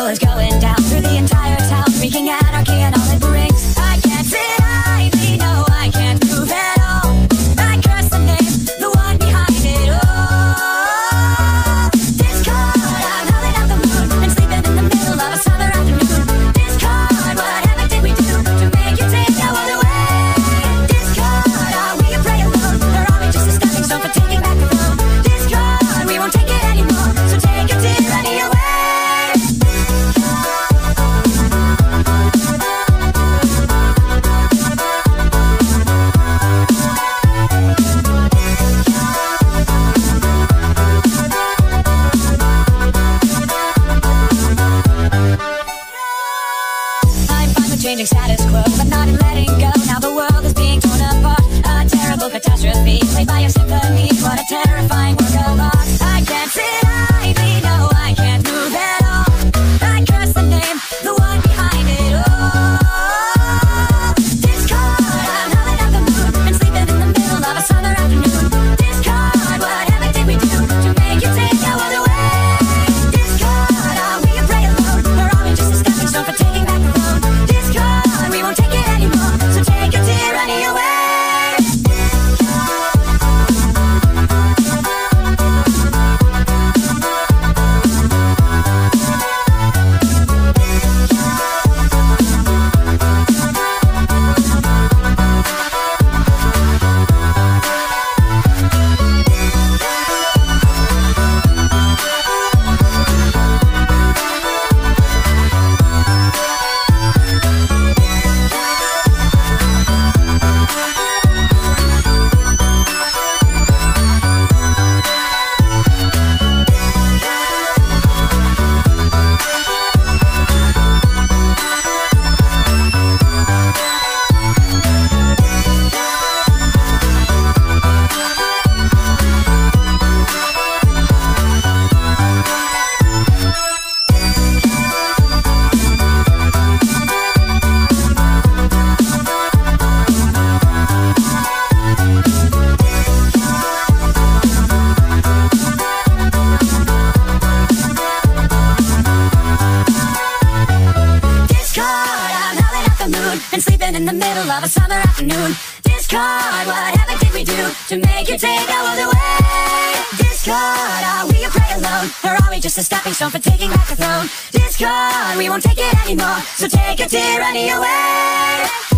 people is going down. feeling status quo, but not in love. sleeping in the middle of a summer afternoon. Discord. what heaven did we do to make you take our world away? Discord. are we a prey alone? Or are we just a stepping stone for taking back the throne? Discord. we won't take it anymore, so take your tyranny away.